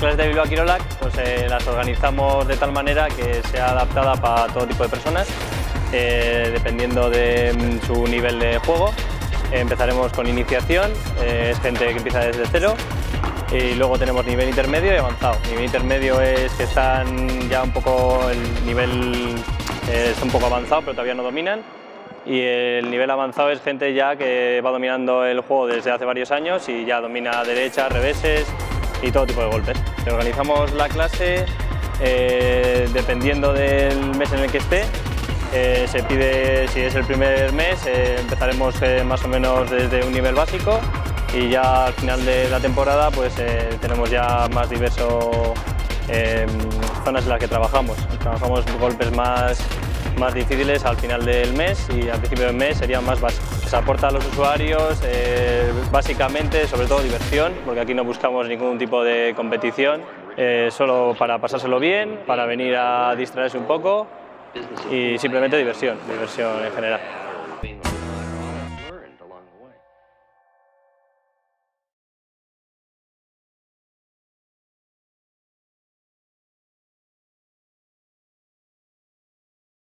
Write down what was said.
Las clases de Bilbao Quirolac pues, eh, las organizamos de tal manera que sea adaptada para todo tipo de personas, eh, dependiendo de mm, su nivel de juego. empezaremos con iniciación, eh, es gente que empieza desde cero, y luego tenemos nivel intermedio y avanzado. Nivel intermedio es que están ya un poco, el nivel es un poco avanzado, pero todavía no dominan. Y el nivel avanzado es gente ya que va dominando el juego desde hace varios años y ya domina derecha, reveses y todo tipo de golpes. Organizamos la clase eh, dependiendo del mes en el que esté. Eh, se pide, si es el primer mes, eh, empezaremos más o menos desde un nivel básico y ya al final de la temporada pues tenemos ya más diversos zonas en las que trabajamos. Trabajamos golpes más, más difíciles al final del mes y al principio del mes serían más básicos. Se aporta a los usuarios básicamente, sobre todo diversión, porque aquí no buscamos ningún tipo de competición, eh, solo para pasárselo bien, para venir a distraerse un poco y simplemente diversión, diversión en general.